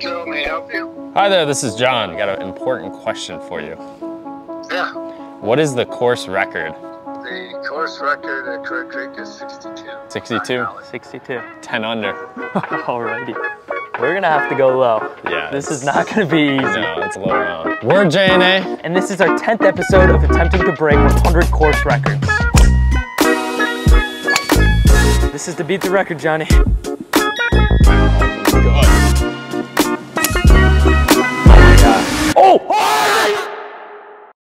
Joe, may I help you? Hi there, this is John. Got an important question for you. Yeah. What is the course record? The course record at Crow Creek is 62. 62? 62. 10 under. Alrighty. We're gonna have to go low. Yeah. This is not gonna be easy. No, it's a low round. We're JNA. And this is our 10th episode of attempting to break 100 course records. This is to beat the record, Johnny.